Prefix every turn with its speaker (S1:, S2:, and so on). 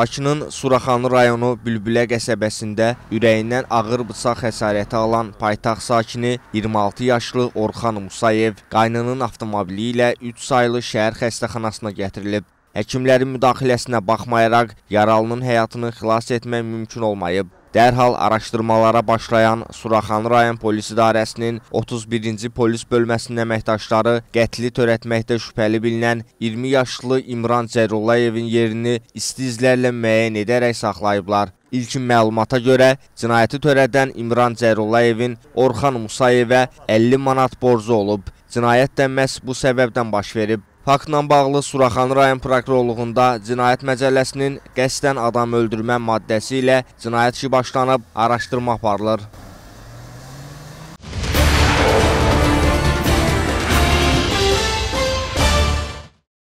S1: Bakının Suraxanlı rayonu Bülbülə qəsəbəsində ürəyindən ağır bıçaq xəsarəti alan paytaxt sakini 26 yaşlı Orxan Musayev qaynının avtomobili ilə 3 saylı şəhər xəstəxanasına gətirilib. Həkimlərin müdaxiləsinə baxmayaraq yaralının həyatını xilas etmək mümkün olmayıb. Dərhal araşdırmalara başlayan Suraxanlı rayon polis idarəsinin 31-ci polis bölməsinin əməkdaşları qətli törətməkdə şübhəli bilinən 20 yaşlı İmran Cərullayevin yerini isti izlərlə müəyyən edərək saxlayıblar. İlkin məlumata görə cinayəti törədən İmran Cərullayevin Orxan Musayevə 50 manat borcu olub. Cinayət də məhz bu səbəbdən baş verib. Faktla bağlı Suraxanı rayon prokurorluğunda Cinayət Məcəlləsinin qəsdən adam öldürmə maddəsi ilə cinayət işi başlanıb, araşdırma aparılır.